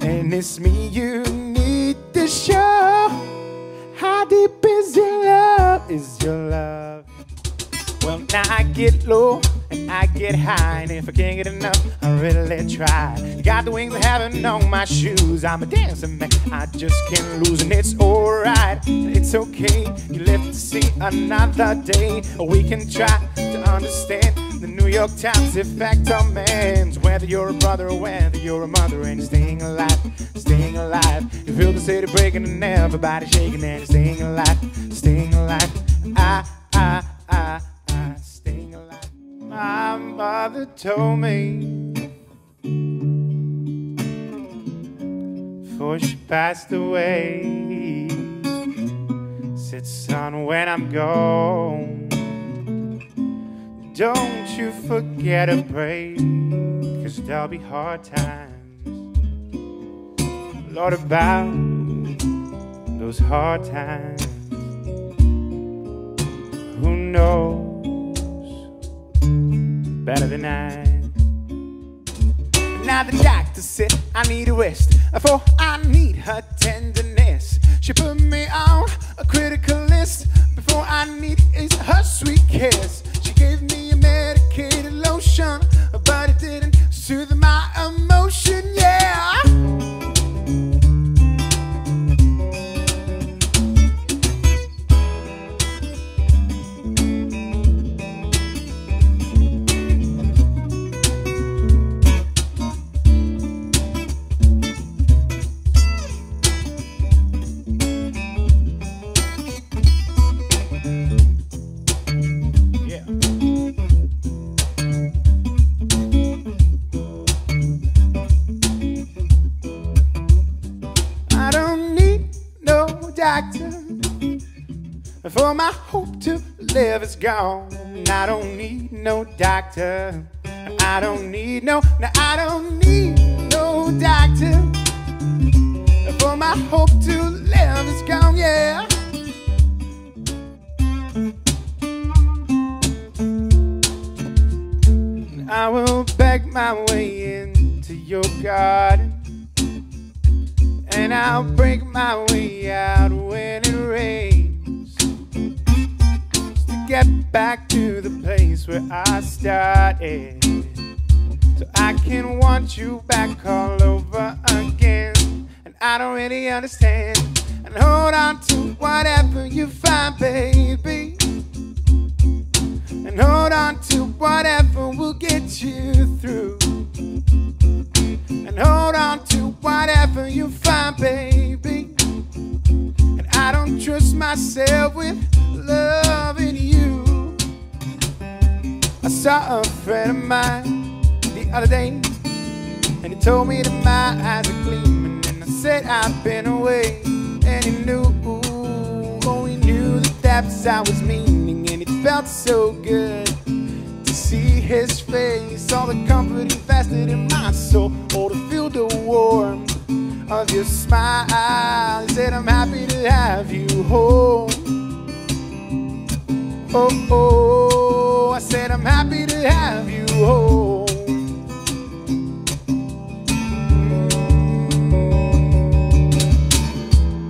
And it's me you need to show. How deep is your love? Is your love? Now I get low and I get high, and if I can't get enough, I really try. Got the wings of heaven on my shoes. I'm a dancing man, I just can't lose, and it's alright, it's okay. You live to see another day. We can try to understand the New York Times effect on man. Whether you're a brother or whether you're a mother, and staying alive, staying alive. You feel the city breaking and everybody shaking, and staying alive, staying alive. I. mother told me before she passed away. Said, son, when I'm gone, don't you forget to pray, cause there'll be hard times. Lord, about those hard times. 79. Now the doctor said I need a rest, for I need her tenderness. She put me on a critical list before I need is her sweet kiss. Doctor. For my hope to live is gone. I don't need no doctor. I don't need no, no, I don't need no doctor. For my hope to live is gone, yeah. I will beg my way into your garden and I'll break my way out when it rains. To get back to the place where I started. So I can want you back all over again. And I don't really understand. And hold on to whatever you find, baby. And hold on to whatever will get you through. Myself with loving you. I saw a friend of mine the other day, and he told me that my eyes are gleaming. And I said, I've been away, and he knew, oh, he knew that that's I was meaning, and it felt so good to see his face, all the comfort invested in my soul, oh, to feel the warmth of your smile. He said, I'm happy to have you home. Oh, oh, I said, I'm happy to have you home.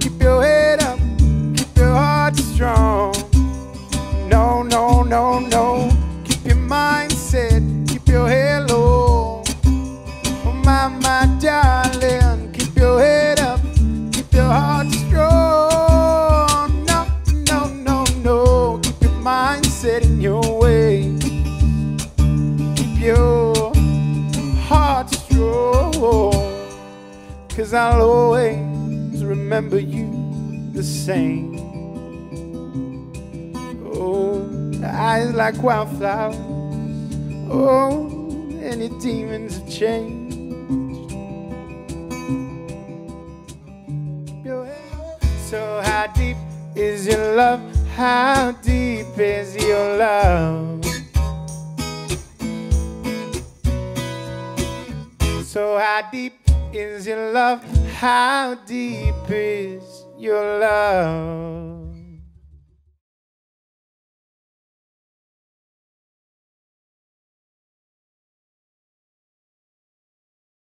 Keep your head up, keep your heart strong. No, no, no, no. Keep your mindset, Cause I'll always remember you the same. Oh, eyes like wildflowers. Oh, and your demons have changed. So how deep is your love? How deep is your love? So how deep is your love? How deep is your love?